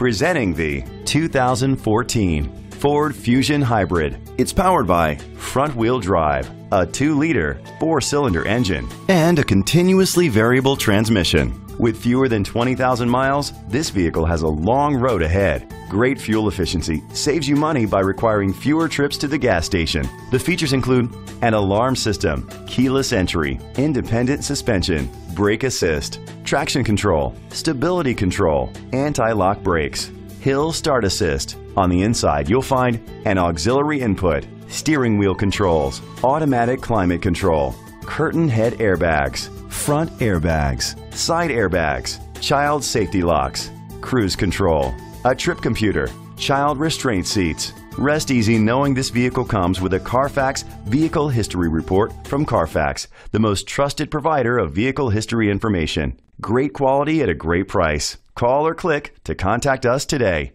Presenting the 2014 Ford Fusion Hybrid. It's powered by front wheel drive, a 2 liter, 4 cylinder engine, and a continuously variable transmission. With fewer than 20,000 miles, this vehicle has a long road ahead. Great fuel efficiency saves you money by requiring fewer trips to the gas station. The features include an alarm system, keyless entry, independent suspension, brake assist, traction control, stability control, anti-lock brakes, hill start assist. On the inside, you'll find an auxiliary input, steering wheel controls, automatic climate control, curtain head airbags, front airbags, side airbags, child safety locks, cruise control, a trip computer, child restraint seats. Rest easy knowing this vehicle comes with a Carfax Vehicle History Report from Carfax, the most trusted provider of vehicle history information. Great quality at a great price. Call or click to contact us today.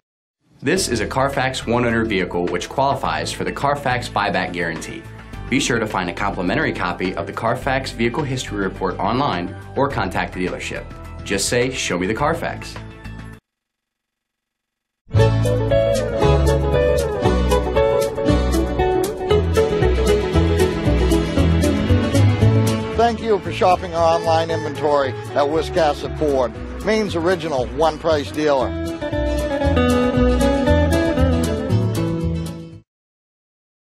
This is a Carfax one owner vehicle which qualifies for the Carfax buyback guarantee. Be sure to find a complimentary copy of the Carfax Vehicle History Report online or contact the dealership. Just say, Show me the Carfax. Thank you for shopping our online inventory at Wiscasset Ford, Maine's original one price dealer.